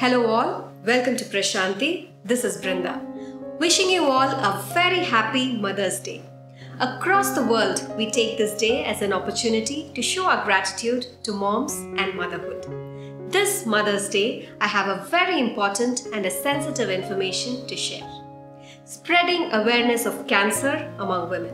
Hello, all. Welcome to Prashanti. This is Brinda. Wishing you all a very happy Mother's Day. Across the world, we take this day as an opportunity to show our gratitude to moms and motherhood. This Mother's Day, I have a very important and a sensitive information to share. Spreading awareness of cancer among women.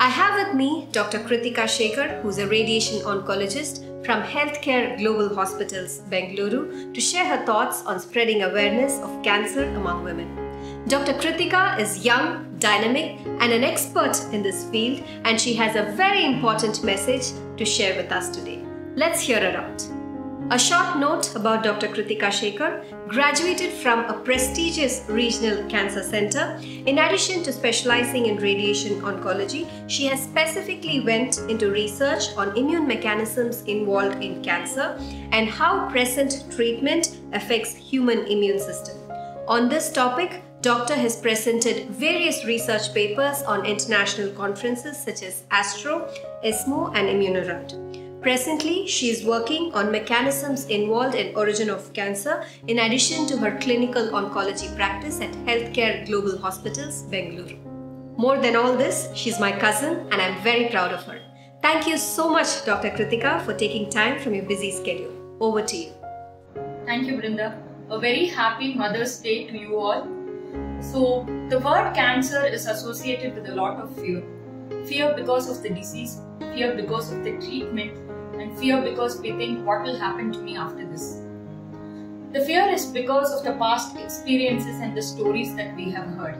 I have with me Dr. Krithikaa Sekar, who's a radiation oncologist from Healthcare Global Hospitals, Bengaluru, to share her thoughts on spreading awareness of cancer among women. Dr. Krithikaa is young, dynamic, and an expert in this field, and she has a very important message to share with us today. Let's hear her out. A short note about Dr. Krithikaa Sekar graduated from a prestigious regional cancer center. In addition to specializing in radiation oncology, she has specifically went into research on immune mechanisms involved in cancer and how present treatment affects human immune system. On this topic, Doctor has presented various research papers on international conferences such as ASTRO, ESMO and Immunorad. Presently, she is working on mechanisms involved in origin of cancer in addition to her clinical oncology practice at Healthcare Global Hospitals, Bengaluru. More than all this, she's my cousin and I'm very proud of her. Thank you so much, Dr. Krithikaa, for taking time from your busy schedule. Over to you. Thank you, Brinda. A very happy Mother's Day to you all. So, the word cancer is associated with a lot of fear. Fear because of the disease, fear because of the treatment, and fear because we think what will happen to me after this. The fear is because of the past experiences and the stories that we have heard.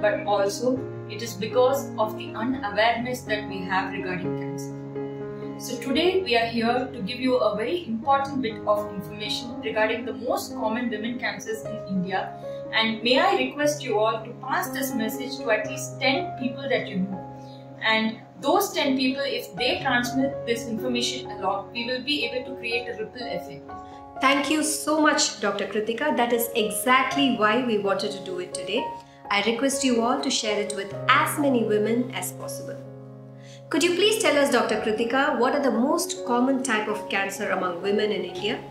But also, it is because of the unawareness that we have regarding cancer. So, today we are here to give you a very important bit of information regarding the most common women cancers in India. And may I request you all to pass this message to at least 10 people that you know. And those 10 people, if they transmit this information along, we will be able to create a ripple effect. Thank you so much, Dr. Krithikaa. That is exactly why we wanted to do it today. I request you all to share it with as many women as possible. Could you please tell us, Dr. Krithikaa, what are the most common type of cancer among women in India?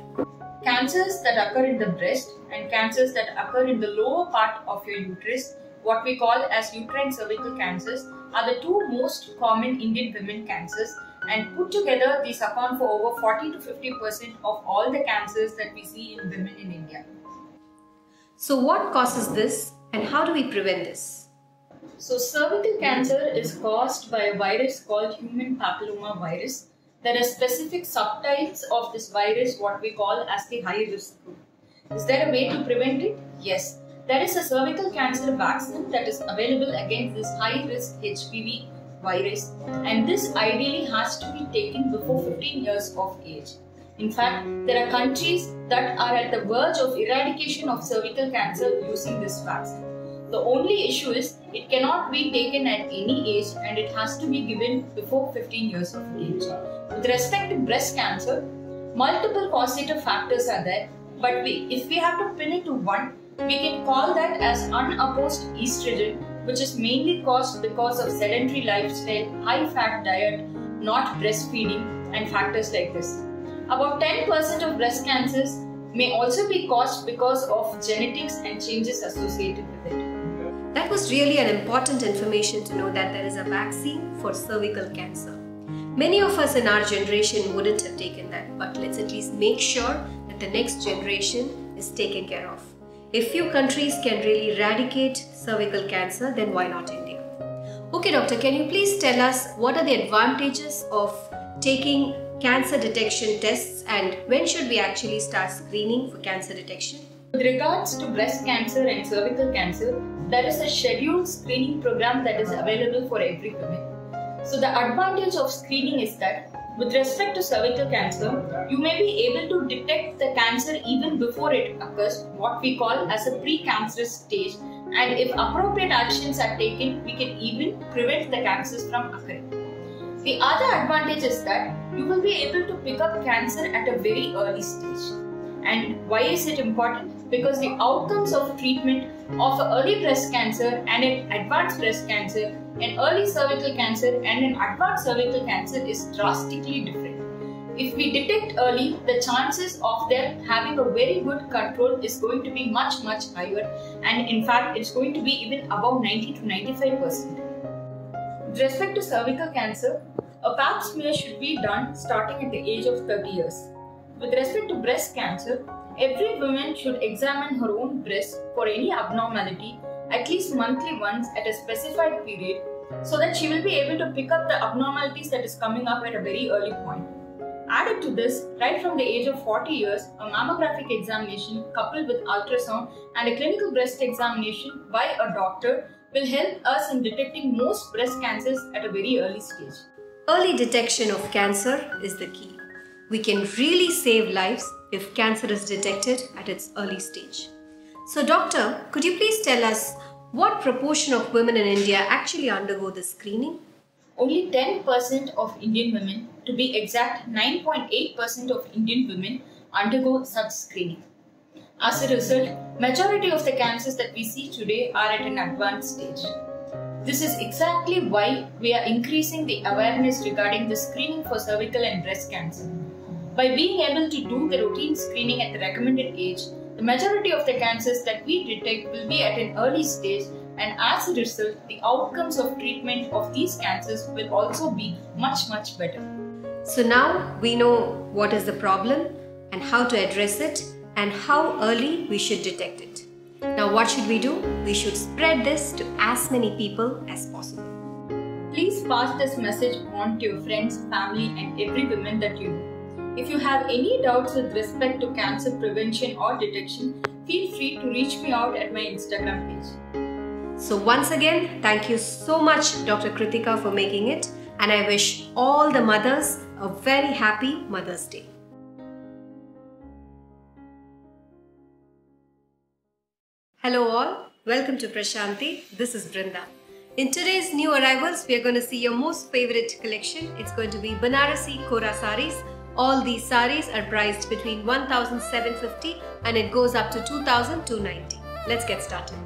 Cancers that occur in the breast and cancers that occur in the lower part of your uterus, what we call as uterine cervical cancers, are the two most common Indian women cancers and put together these account for over 40 to 50% of all the cancers that we see in women in India. So what causes this and how do we prevent this? So cervical cancer is caused by a virus called human papilloma virus. There are specific subtypes of this virus what we call as the high risk group. Is there a way to prevent it? Yes. There is a cervical cancer vaccine that is available against this high risk HPV virus and this ideally has to be taken before 15 years of age. In fact, there are countries that are at the verge of eradication of cervical cancer using this vaccine. The only issue is it cannot be taken at any age and it has to be given before 15 years of age. With respect to breast cancer, multiple causative factors are there, but we, if we have to pin it to one, we can call that as unopposed estrogen, which is mainly caused because of sedentary lifestyle, high fat diet, not breastfeeding, and factors like this. About 10% of breast cancers may also be caused because of genetics and changes associated with it. That was really an important information to know that there is a vaccine for cervical cancer. Many of us in our generation wouldn't have taken that, but let's at least make sure that the next generation is taken care of. If few countries can really eradicate cervical cancer, then why not India? Okay, doctor, can you please tell us what are the advantages of taking cancer detection tests and when should we actually start screening for cancer detection? With regards to breast cancer and cervical cancer, there is a scheduled screening program that is available for every woman. So the advantage of screening is that with respect to cervical cancer, you may be able to detect the cancer even before it occurs, what we call as a precancerous stage. And if appropriate actions are taken, we can even prevent the cancers from occurring. The other advantage is that you will be able to pick up cancer at a very early stage. And why is it important? Because the outcomes of treatment of early breast cancer and an advanced breast cancer, an early cervical cancer and an advanced cervical cancer is drastically different. if we detect early, the chances of them having a very good control is going to be much, much higher. And in fact, it's going to be even above 90 to 95%. With respect to cervical cancer, a pap smear should be done starting at the age of 30 years. With respect to breast cancer, every woman should examine her own breast for any abnormality at least monthly once at a specified period so that she will be able to pick up the abnormalities that is coming up at a very early point. Added to this, right from the age of 40 years, a mammographic examination coupled with ultrasound and a clinical breast examination by a doctor will help us in detecting most breast cancers at a very early stage. Early detection of cancer is the key. We can really save lives if cancer is detected at its early stage. So, doctor, could you please tell us what proportion of women in India actually undergo this screening? Only 10% of Indian women, to be exact, 9.8% of Indian women undergo such screening. As a result, majority of the cancers that we see today are at an advanced stage. This is exactly why we are increasing the awareness regarding the screening for cervical and breast cancer. By being able to do the routine screening at the recommended age, the majority of the cancers that we detect will be at an early stage and as a result, the outcomes of treatment of these cancers will also be much, much better. So now we know what is the problem and how to address it and how early we should detect it. Now, what should we do? We should spread this to as many people as possible. Please pass this message on to your friends, family, and every woman that you know. If you have any doubts with respect to cancer prevention or detection, feel free to reach me out at my Instagram page. So, once again, thank you so much, Dr. Krithikaa, for making it, and I wish all the mothers a very happy Mother's Day. Hello, all. Welcome to Prashanti. This is Brinda. In today's new arrivals, we are going to see your most favorite collection. It's going to be Banarasi Kora saris all these saris are priced between 1750 and it goes up to 2290. Let's get started.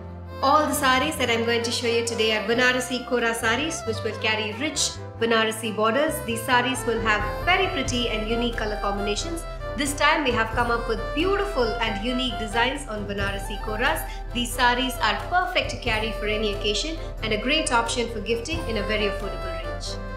All the saris that I'm going to show you today are Banarasi Kora saris which will carry rich Banarasi borders. These saris will have very pretty and unique color combinations. This time we have come up with beautiful and unique designs on Banarasi Koras. These saris are perfect to carry for any occasion and a great option for gifting in a very affordable range.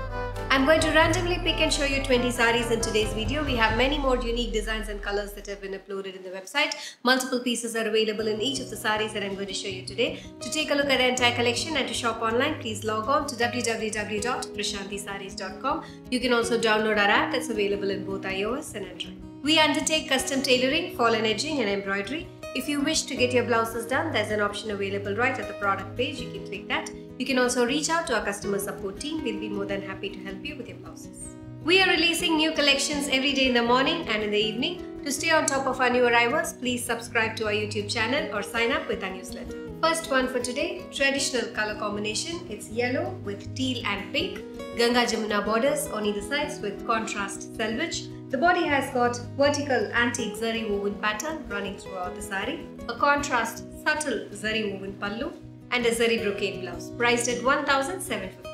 I'm going to randomly pick and show you 20 saris in today's video. We have many more unique designs and colors that have been uploaded in the website. Multiple pieces are available in each of the saris that I'm going to show you today. To take a look at the entire collection and to shop online, please log on to www.prashantisarees.com. You can also download our app that's available in both iOS and Android. We undertake custom tailoring, fall and edging and embroidery. If you wish to get your blouses done, there's an option available right at the product page. You can click that. You can also reach out to our customer support team. We'll be more than happy to help you with your blouses. We are releasing new collections every day in the morning and in the evening. To stay on top of our new arrivals, please subscribe to our YouTube channel or sign up with our newsletter. First one for today, traditional color combination. It's yellow with teal and pink. Ganga Jamuna borders on either sides with contrast selvage. The body has got vertical antique zari woven pattern running throughout the sari, a contrast subtle zari woven pallu, and a zari brocade blouse priced at 1750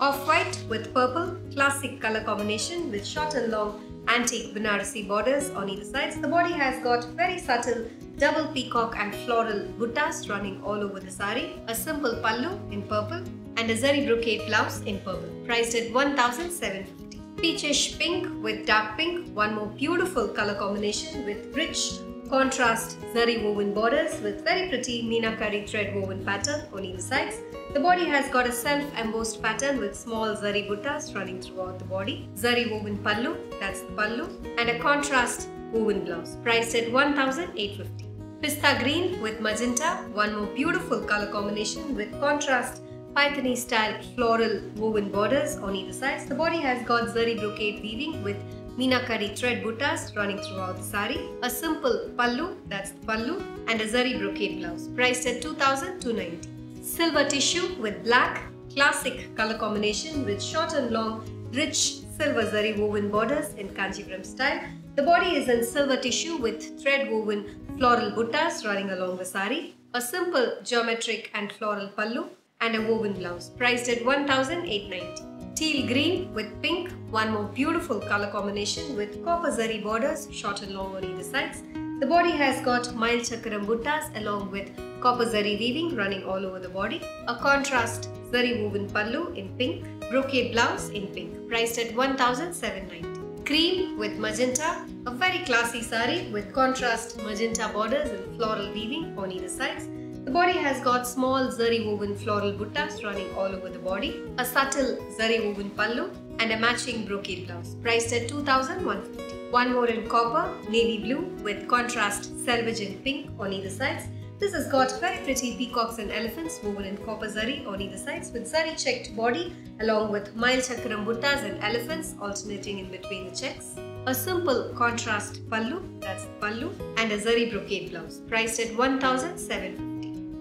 Off-white with purple, classic color combination with short and long antique Banarasi borders on either sides. The body has got very subtle double peacock and floral buttas running all over the sari, a simple pallu in purple, and a zari brocade blouse in purple, priced at 1750 peachish pink with dark pink, one more beautiful color combination with rich contrast zari woven borders with very pretty meenakari thread woven pattern on either sides. The body has got a self-embossed pattern with small zari buttas running throughout the body, zari woven pallu, that's the pallu, and a contrast woven blouse priced at 1850 Pista green with magenta, one more beautiful color combination with contrast Paithani style floral woven borders on either sides. The body has got zari brocade weaving with meenakari thread buttas running throughout the sari, a simple pallu, that's the pallu, and a zari brocade blouse, priced at 2290 Silver tissue with black, classic color combination with short and long, rich silver zari woven borders in Kanjivaram style. The body is in silver tissue with thread woven floral buttas running along the sari, a simple geometric and floral pallu, and a woven blouse priced at 1890 Teal green with pink, one more beautiful color combination with copper zari borders short and long on either sides. The body has got mild chakram buttas along with copper zari weaving running all over the body. A contrast zari woven pallu in pink, brocade blouse in pink, priced at 1790 cream with magenta, a very classy sari with contrast magenta borders and floral weaving on either sides. The body has got small zari woven floral buttas running all over the body, a subtle zari woven pallu and a matching brocade blouse priced at 2150 One more in copper, navy blue with contrast selvage in pink on either sides. This has got very pretty peacocks and elephants woven in copper zari on either sides with zari checked body along with mild chakram buttas and elephants alternating in between the checks. A simple contrast pallu, that's pallu, and a zari brocade blouse priced at 1750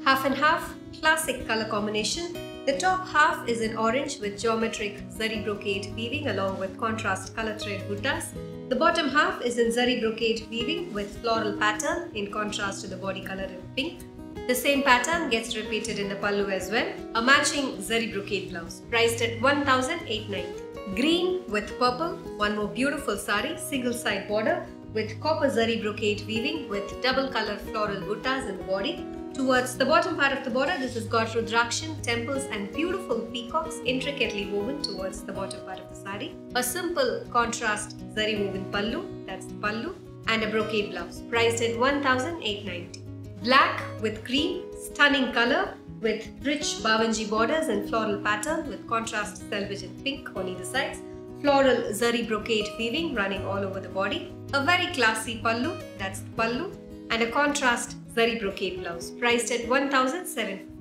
Half and half, classic color combination. The top half is in orange with geometric zari brocade weaving along with contrast color thread buttas. The bottom half is in zari brocade weaving with floral pattern in contrast to the body color in pink. The same pattern gets repeated in the pallu as well. A matching zari brocade blouse priced at 1890 Green with purple, one more beautiful sari, single side border with copper zari brocade weaving with double color floral buttas in the body. Towards the bottom part of the border, this has got Rudraksham, temples and beautiful peacocks intricately woven towards the bottom part of the sari. A simple contrast zari woven pallu, that's the pallu, and a brocade blouse priced at 1890 Black with cream, stunning color with rich bawanji borders and floral pattern with contrast selvage in pink on either sides. Floral zari brocade weaving running all over the body. A very classy pallu, that's the pallu, and a contrast zari brocade blouse priced at 1750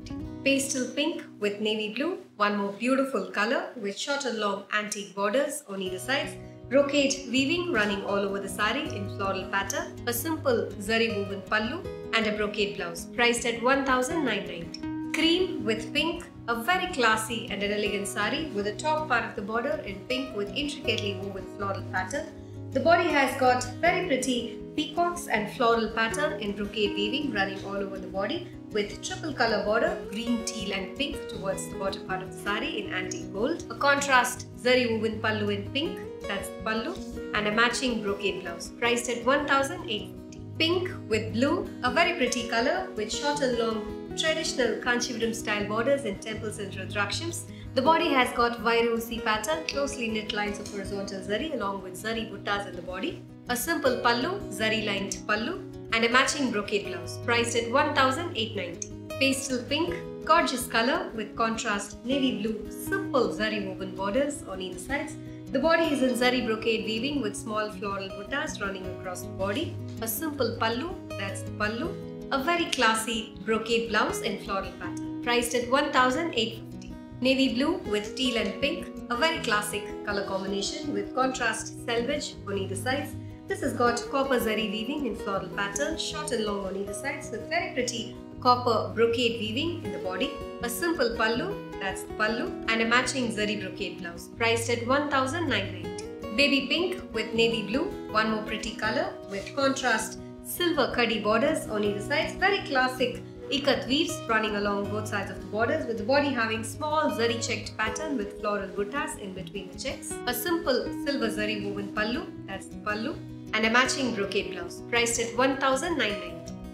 Pastel pink with navy blue, one more beautiful color with short and long antique borders on either sides. Brocade weaving running all over the sari in floral pattern. A simple zari woven pallu and a brocade blouse priced at 1990 Cream with pink, a very classy and an elegant sari with the top part of the border in pink with intricately woven floral pattern. The body has got very pretty peacocks and floral pattern in brocade weaving running all over the body with triple color border green, teal and pink towards the bottom part of the sari in antique gold. A contrast zari woven pallu in pink, that's the pallu, and a matching brocade blouse priced at 1850 Pink with blue, a very pretty color with short and long traditional Kanchipuram style borders in temples and rudrakshams. The body has got Vairosi pattern, closely knit lines of horizontal zari along with zari buttas in the body. A simple pallu, zari lined pallu and a matching brocade blouse priced at 1890 Pastel pink, gorgeous color with contrast navy blue, simple zari woven borders on either sides. The body is in zari brocade weaving with small floral buttas running across the body. A simple pallu, that's the pallu, a very classy brocade blouse in floral pattern, priced at 1850 Navy blue with teal and pink, a very classic color combination with contrast selvage on either sides. This has got copper zari weaving in floral pattern, short and long on either sides with very pretty copper brocade weaving in the body. A simple pallu, that's the pallu, and a matching zari brocade blouse, priced at 1990 Baby pink with navy blue, one more pretty color with contrast silver cuddy borders on either sides. Very classic ikat weaves running along both sides of the borders with the body having small zari checked pattern with floral buttas in between the checks. A simple silver zari woven pallu, that's the pallu, and a matching brocade blouse priced at 1990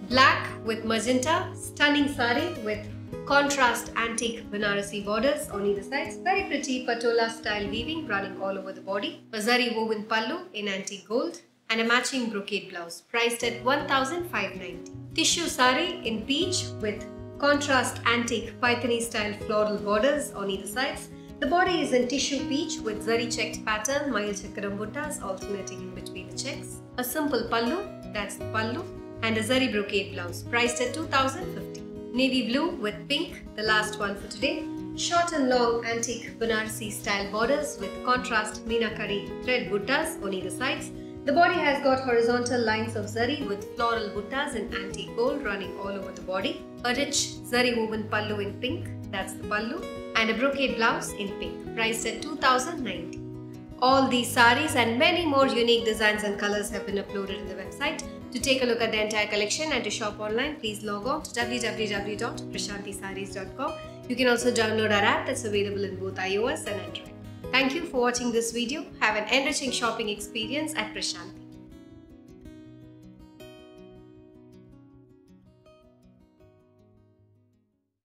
Black with magenta, stunning sari with contrast antique Banarasi borders on either sides. Very pretty patola style weaving running all over the body. A zari woven pallu in antique gold and a matching brocade blouse priced at 1590 Tissue sari in peach with contrast antique Paithani style floral borders on either sides. The body is in tissue peach with zari checked pattern, mild chakram alternating in between checks. A simple pallu, that's the pallu, and a zari brocade blouse priced at 2050 Navy blue with pink, the last one for today. Short and long antique Banarasi style borders with contrast Meenakari thread buttas on either sides. The body has got horizontal lines of zari with floral buttas in antique gold running all over the body. A rich zari woven pallu in pink, that's the pallu, and a brocade blouse in pink, priced at 2090 All these saris and many more unique designs and colors have been uploaded in the website. To take a look at the entire collection and to shop online, please log on to www.prashantisarees.com. You can also download our app that's available in both iOS and Android. Thank you for watching this video. Have an enriching shopping experience at Prashanti.